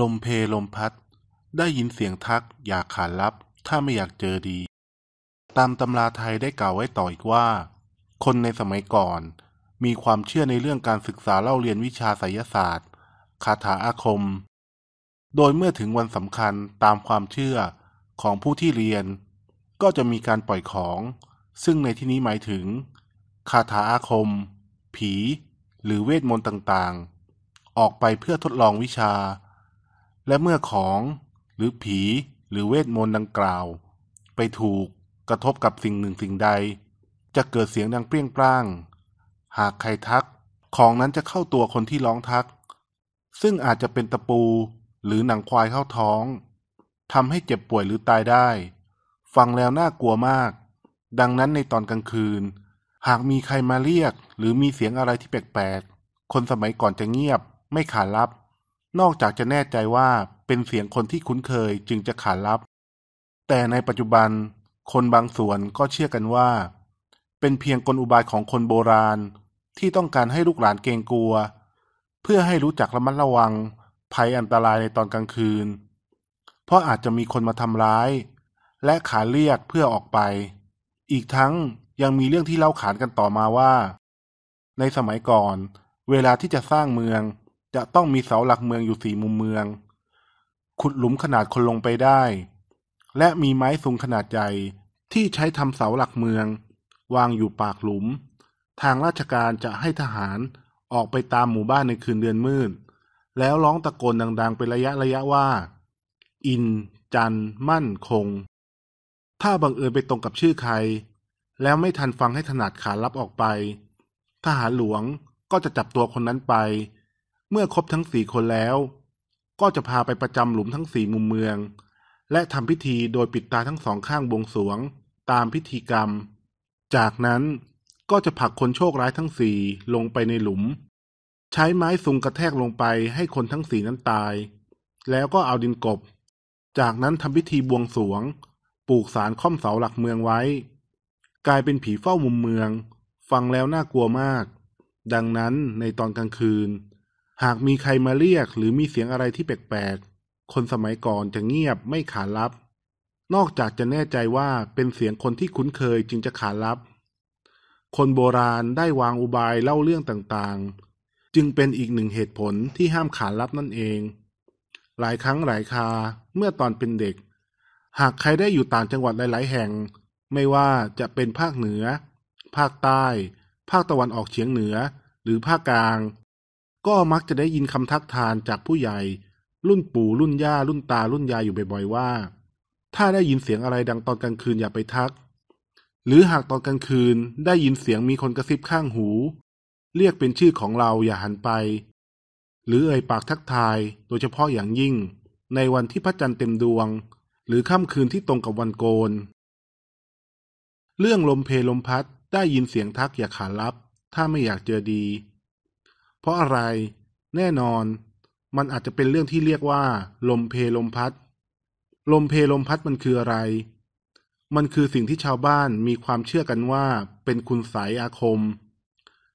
ลมเพลมพัด ได้ยินเสียงทักอยากขานรับ ถ้าไม่อยากเจอดี ตามตำราไทยได้กล่าวไว้ต่ออีกว่า คนในสมัยก่อน มีความเชื่อในเรื่องการศึกษาเล่าเรียนวิชาไสยศาสตร์ คาถาอาคม โดยเมื่อถึงวันสำคัญตามความเชื่อของผู้ที่เรียน ก็จะมีการปล่อยของ ซึ่งในที่นี้หมายถึง คาถาอาคม ผี หรือเวทมนต์ต่างๆ ออกไปเพื่อทดลองวิชา และเมื่อของ หรือผี หรือเวทมนต์ดังกล่าว ไปถูกกระทบกับสิ่งหนึ่งสิ่งใด จะเกิดเสียงดังเปรี้ยงปร้าง หากใครทัก ของนั้นจะเข้าตัวคนที่ร้องทัก ซึ่งอาจจะเป็นตะปูหรือหนังควายเข้าท้องทำให้เจ็บป่วยหรือตายได้ ฟังแล้วน่ากลัวมาก ดังนั้นในตอนกลางคืน หากมีใครมาเรียก หรือมีเสียงอะไรที่แปลกๆ คนสมัยก่อนจะเงียบ ไม่ขานรับ นอกจากจะแน่ใจว่าเป็นเสียงคนที่คุ้นเคยจึงจะขานรับ แต่ในปัจจุบันคนบางส่วนก็เชื่อกันว่า เป็นเพียงกลอุบายของคนโบราณที่ต้องการให้ลูกหลานเกรงกลัว เพื่อให้รู้จักระมัดระวังภัยอันตรายในตอนกลางคืน เพราะอาจจะมีคนมาทำร้าย และขานเรียกเพื่อออกไป อีกทั้งยังมีเรื่องที่เล่าขานกันต่อมาว่า ในสมัยก่อน เวลาที่จะสร้างเมือง จะต้องมีเสาหลักเมืองอยู่สี่มุมเมือง ขุดหลุมขนาดคนลงไปได้ และมีไม้สูงขนาดใหญ่ที่ใช้ทำเสาหลักเมือง วางอยู่ปากหลุม ทางราชการจะให้ทหารออกไปตามหมู่บ้านในคืนเดือนมืด แล้วร้องตะโกนดังๆ เป็นระยะระยะว่า อิน จัน มั่นคง ถ้าบังเอิญไปตรงกับชื่อใคร แล้วไม่ทันฟังให้ถนัดขารับออกไป ทหารหลวงก็จะจับตัวคนนั้นไป เมื่อครบทั้งสี่คนแล้ว ก็จะพาไปประจำหลุมทั้งสี่มุมเมือง และทำพิธีโดยปิดตาทั้งสองข้างบวงสวงตามพิธีกรรม จากนั้นก็จะผลักคนโชคร้ายทั้งสี่ลงไปในหลุม ใช้ไม้ซุงกระแทกลงไปให้คนทั้งสี่นั้นตาย แล้วก็เอาดินกบ จากนั้นทำพิธีบวงสวง ปลูกสารค่อมเสาหลักเมืองไว้ กลายเป็นผีเฝ้ามุมเมือง ฟังแล้วน่ากลัวมาก ดังนั้นในตอนกลางคืน หากมีใครมาเรียกหรือมีเสียงอะไรที่แปลกๆ คนสมัยก่อนจะเงียบไม่ขานรับ นอกจากจะแน่ใจว่าเป็นเสียงคนที่คุ้นเคยจึงจะขานรับ คนโบราณได้วางอุบายเล่าเรื่องต่างๆ จึงเป็นอีกหนึ่งเหตุผลที่ห้ามขานรับนั่นเอง หลายครั้งหลายคาเมื่อตอนเป็นเด็ก หากใครได้อยู่ต่างจังหวัดหลายๆ แห่ง ไม่ว่าจะเป็นภาคเหนือ ภาคใต้ ภาคตะวันออกเฉียงเหนือ หรือภาคกลาง ก็มักจะได้ยินคำทักทานจากผู้ใหญ่ รุ่นปู่รุ่นย่า รุ่นตารุ่นยายอยู่บ่อยๆว่า ถ้าได้ยินเสียงอะไรดังตอนกลางคืนอย่าไปทัก หรือหากตอนกลางคืนได้ยินเสียงมีคนกระซิบข้างหู เรียกเป็นชื่อของเราอย่าหันไป หรือเอ่ยปากทักทายโดยเฉพาะอย่างยิ่ง ในวันที่พระจันทร์เต็มดวง หรือค่ำคืนที่ตรงกับวันโกน เรื่องลมเพลลมพัดได้ยินเสียงทักอย่าขานรับ ถ้าไม่อยากเจอดี เพราะอะไร แน่นอน มันอาจจะเป็นเรื่องที่เรียกว่า ลมเพลมพัด ลมเพลมพัดมันคืออะไร มันคือสิ่งที่ชาวบ้านมีความเชื่อกันว่า เป็นคุณไสยอาคม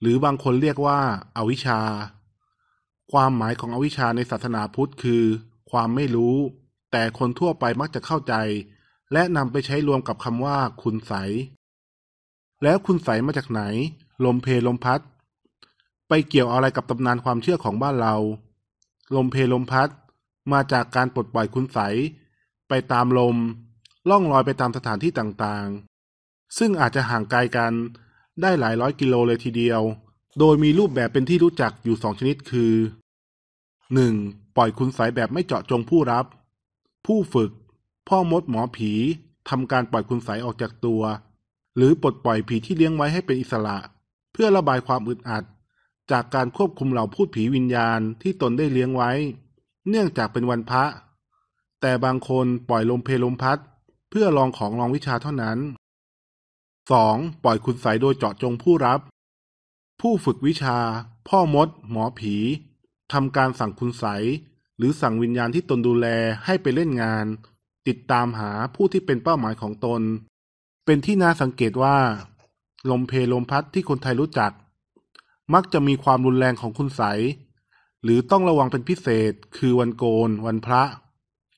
หรือบางคนเรียกว่าอาวิชชา ความหมายของอวิชชาในศาสนาพุทธคือ ความไม่รู้ แต่คนทั่วไปมักจะเข้าใจ และนำไปใช้รวมกับคำว่า คุณไสยแล้วคุณไสมาจากไหน ลมเพลมพัด ไปเกี่ยวอะไรกับตำนานความเชื่อของบ้านเรา ลมเพลมพัด มาจากการปลดปล่อยคุณไสไปตามลม ล่องลอยไปตามสถานที่ต่างๆ ซึ่งอาจจะห่างไกลกันได้หลายร้อยกิโลเลยทีเดียว โดยมีรูปแบบเป็นที่รู้จักอยู่สองชนิดคือ 1. ปล่อยคุณไสแบบไม่เจาะจงผู้รับ ผู้ฝึก พ่อมดหมอผีทำการปล่อยคุณไสออกจากตัว หรือปลดปล่อยผีที่เลี้ยงไว้ให้เป็นอิสระ เพื่อระบายความอึดอัด จากการควบคุมเหล่าพูดผีวิญญาณที่ตนได้เลี้ยงไว้ เนื่องจากเป็นวันพระ แต่บางคนปล่อยลมเพลมพัด เพื่อลองของลองวิชาเท่านั้น 2. ปล่อยคุณไสโดยเจาะจงผู้รับ ผู้ฝึกวิชา พ่อมด หมอผีทำการสั่งคุณไสหรือสั่งวิญญาณที่ตนดูแลให้ไปเล่นงาน ติดตามหาผู้ที่เป็นเป้าหมายของตน เป็นที่น่าสังเกตว่า ลมเพลลมพัดที่คนไทยรู้จัก มักจะมีความรุนแรงของคุณไสหรือต้องระวังเป็นพิเศษ คือวันโกน วันพระ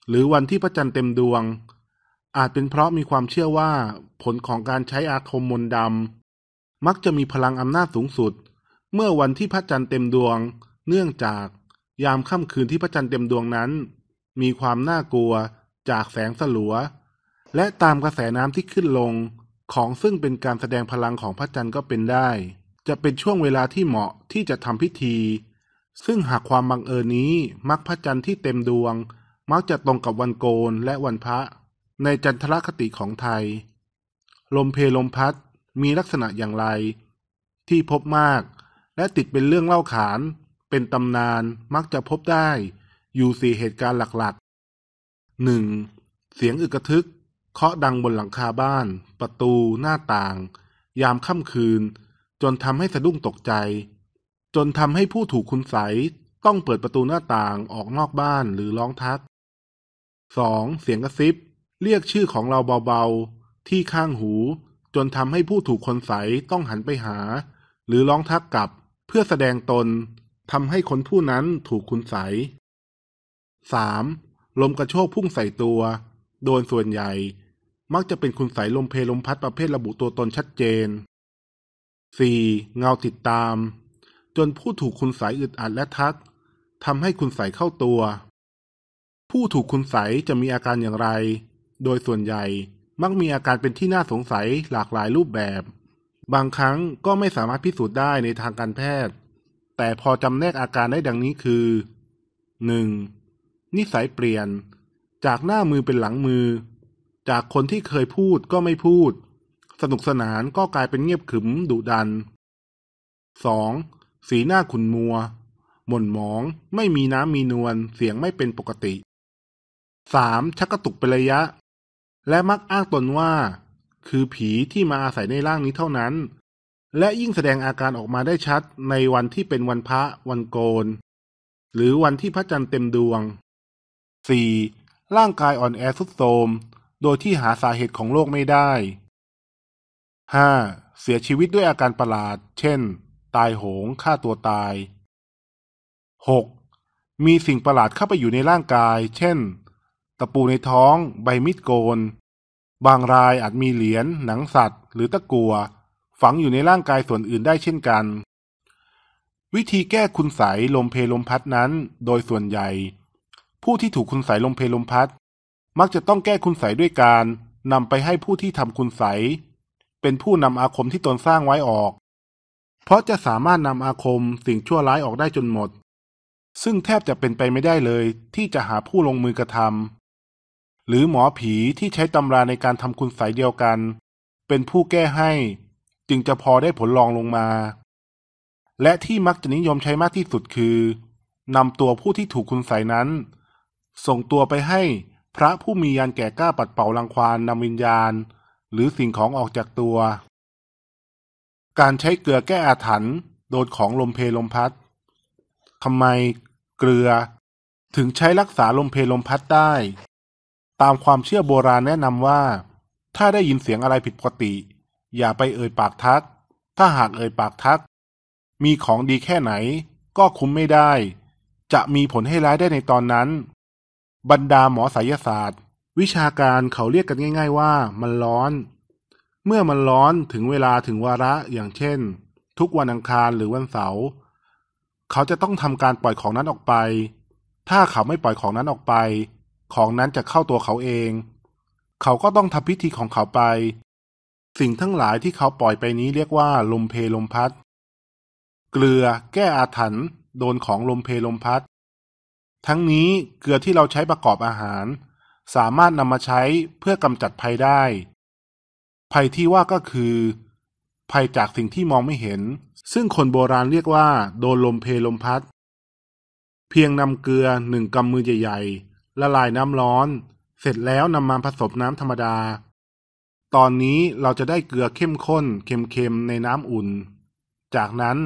หรือวันที่พระจันทร์เต็มดวง อาจเป็นเพราะมีความเชื่อว่า ผลของการใช้อาคมมนต์ดำมักจะมีพลังอำนาจสูงสุด เมื่อวันที่พระจันทร์เต็มดวง เนื่องจากยามค่ำคืนที่พระจันทร์เต็มดวงนั้น มีความน่ากลัวจากแสงสลัว และตามกระแสน้ำที่ขึ้นลงของซึ่งเป็นการแสดงพลังของพระจันทร์ก็เป็นได้ จะเป็นช่วงเวลาที่เหมาะที่จะทำพิธี ซึ่งหากความบังเอิญนี้มักพระจันทร์ที่เต็มดวง มักจะตรงกับวันโกนและวันพระ ในจันทรคติของไทย ลมเพลมพัดมีลักษณะอย่างไร ที่พบมาก และติดเป็นเรื่องเล่าขาน เป็นตำนานมักจะพบได้ อยู่สี่เหตุการณ์หลักๆหนึ่งเสียงอึกทึก เคาะดังบนหลังคาบ้าน ประตูหน้าต่าง ยามค่ำคืน จนทำให้สะดุ้งตกใจ จนทำให้ผู้ถูกคุณใสต้องเปิดประตูหน้าต่างออกนอกบ้านหรือร้องทัก 2. เสียงกระซิบ เรียกชื่อของเราเบาๆ ที่ข้างหู จนทำให้ผู้ถูกคนใสต้องหันไปหา หรือร้องทักกลับ เพื่อแสดงตนทำให้คนผู้นั้นถูกคุณใส 3. ลมกระโชกพุ่งใส่ตัว โดยส่วนใหญ่ มักจะเป็นคุณใสลมเพลลมพัดประเภทระบุตัวตนชัดเจน 4. เงาติดตาม จนผู้ถูกคุณใสอึดอัดและทักทำให้คุณใสเข้าตัว ผู้ถูกคุณใสจะมีอาการอย่างไร โดยส่วนใหญ่มักมีอาการเป็นที่น่าสงสัยหลากหลายรูปแบบ บางครั้งก็ไม่สามารถพิสูจน์ได้ในทางการแพทย์ แต่พอจำแนกอาการได้ดังนี้คือ 1. นิสัยเปลี่ยน จากหน้ามือเป็นหลังมือ จากคนที่เคยพูดก็ไม่พูด สนุกสนานก็กลายเป็นเงียบขึมดุดัน 2. สีหน้าขุนมัว หม่นหมอง ไม่มีน้ำมีนวล เสียงไม่เป็นปกติ 3. ชักกระตุกเป็นระยะ และมักอ้างตนว่า คือผีที่มาอาศัยในร่างนี้เท่านั้น และยิ่งแสดงอาการออกมาได้ชัดในวันที่เป็นวันพระวันโกน หรือวันที่พระจันทร์เต็มดวง 4. ร่างกายอ่อนแอทรุดโทรม โดยที่หาสาเหตุของโรคไม่ได้ 5. เสียชีวิตด้วยอาการประหลาด เช่น ตายโหง ฆ่าตัวตาย 6. มีสิ่งประหลาดเข้าไปอยู่ในร่างกาย เช่น ตะปูในท้อง ใบมีดโกน บางรายอาจมีเหรียญ หนังสัตว์ หรือตะกัว ฝังอยู่ในร่างกายส่วนอื่นได้เช่นกัน วิธีแก้คุณใสยลมเพลมพัดนั้น โดยส่วนใหญ่ ผู้ที่ถูกคุณใสยลมเพลมพัด มักจะต้องแก้คุณใสยด้วยการนำไปให้ผู้ที่ทำคุณใสย เป็นผู้นำอาคมที่ตนสร้างไว้ออก เพราะจะสามารถนำอาคมสิ่งชั่วร้ายออกได้จนหมด ซึ่งแทบจะเป็นไปไม่ได้เลย ที่จะหาผู้ลงมือกระทำหรือหมอผีที่ใช้ตำราในการทำคุณใสยเดียวกัน เป็นผู้แก้ให้ จึงจะพอได้ผลรองลงมา และที่มักจะนิยมใช้มากที่สุดคือนำตัวผู้ที่ถูกคุณใสยนั้น ส่งตัวไปให้พระผู้มียานแก่กล้าปัดเป่ารังควานนำวิญญาณ หรือสิ่งของออกจากตัว การใช้เกลือแก้อาถรรพ์โดนของลมเพลลมพัดทำไมเกลือถึงใช้รักษาลมเพลลมพัดได้ ตามความเชื่อโบราณแนะนำว่า ถ้าได้ยินเสียงอะไรผิดปกติ อย่าไปเอ่ยปากทัก ถ้าหากเอ่ยปากทัก มีของดีแค่ไหน ก็คุ้มไม่ได้ จะมีผลให้ร้ายได้ในตอนนั้น บรรดาหมอไสยศาสตร์ วิชาการเขาเรียกกันง่าย ๆ ว่า มันร้อน เมื่อมันร้อนถึงเวลาถึงวาระอย่างเช่น ทุกวันอังคารหรือวันเสาร์เขาจะต้องทำการปล่อยของนั้นออกไป ถ้าเขาไม่ปล่อยของนั้นออกไป ของนั้นจะเข้าตัวเขาเอง เขาก็ต้องทำพิธีของเขาไป สิ่งทั้งหลายที่เขาปล่อยไปนี้เรียกว่า ลมเพลมพัด เกลือแก้อาถรรพ์โดนของลมเพลมพัด ทั้งนี้เกลือที่เราใช้ประกอบอาหาร สามารถนำมาใช้เพื่อกำจัดภัยได้ ภัยที่ว่าก็คือ ภัยจากสิ่งที่มองไม่เห็น ซึ่งคนโบราณเรียกว่า โดนลมเพลมพัด เพียงนำเกลือหนึ่งกำมือใหญ่ๆ ละลายน้ำร้อน เสร็จแล้วนำมาผสมน้ำธรรมดา ตอนนี้เราจะได้เกลือเข้มข้นเค็มๆในน้ำอุ่น จากนั้น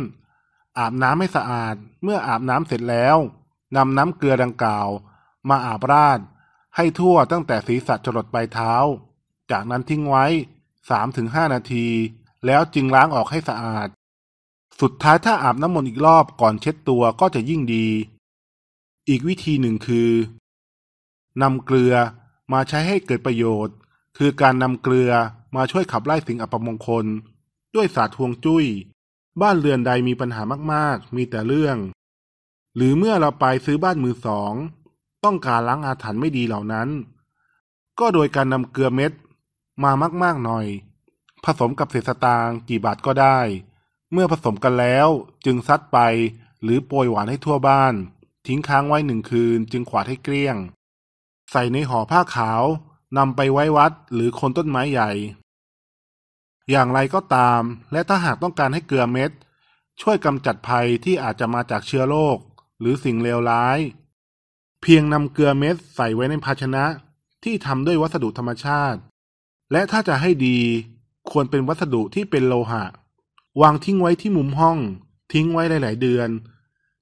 อาบน้ำให้สะอาด เมื่ออาบน้ำเสร็จแล้วนำน้ำเกลือดังกล่าว มาอาบราด ให้ทั่วตั้งแต่ศีรษะจรดปลายเท้า จากนั้นทิ้งไว้3-5นาที แล้วจึงล้างออกให้สะอาด สุดท้ายถ้าอาบน้ำมนต์อีกรอบก่อนเช็ดตัวก็จะยิ่งดี อีกวิธีหนึ่งคือนำเกลือมาใช้ให้เกิดประโยชน์ คือการนำเกลือมาช่วยขับไล่สิ่งอัปมงคล ด้วยศาสตร์ฮวงจุ้ย บ้านเรือนใดมีปัญหามากๆ มีแต่เรื่อง หรือเมื่อเราไปซื้อบ้านมือสอง ต้องการล้างอาถรรพ์ไม่ดีเหล่านั้น ก็โดยการนำเกลือเม็ดมามากๆหน่อย ผสมกับเศษสตางค์กี่บาทก็ได้ เมื่อผสมกันแล้วจึงซัดไปหรือโปรยหวานให้ทั่วบ้าน ทิ้งค้างไว้หนึ่งคืนจึงขวาดให้เกลี้ยง ใส่ในห่อผ้าขาวนำไปไว้วัดหรือคนต้นไม้ใหญ่ อย่างไรก็ตาม และถ้าหากต้องการให้เกลือเม็ด ช่วยกำจัดภัยที่อาจจะมาจากเชื้อโรคหรือสิ่งเลวร้าย เพียงนำเกลือเม็ดใส่ไว้ในภาชนะที่ทำด้วยวัสดุธรรมชาติ และถ้าจะให้ดีควรเป็นวัสดุที่เป็นโลหะ วางทิ้งไว้ที่มุมห้อง ทิ้งไว้หลาย ๆ เดือน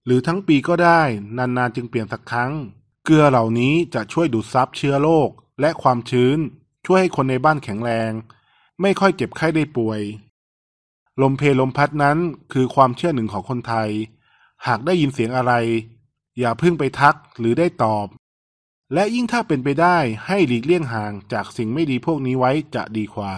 หรือทั้งปีก็ได้ นาน ๆ จึงเปลี่ยนสักครั้ง เกลือเหล่านี้จะช่วยดูดซับเชื้อโรคและความชื้น ช่วยให้คนในบ้านแข็งแรง ไม่ค่อยเจ็บไข้ได้ป่วย ลมเพลลมพัดนั้นคือความเชื่อหนึ่งของคนไทย หากได้ยินเสียงอะไร อย่าเพิ่งไปทักหรือได้ตอบ และยิ่งถ้าเป็นไปได้ให้หลีกเลี่ยงห่างจากสิ่งไม่ดีพวกนี้ไว้จะดีกว่า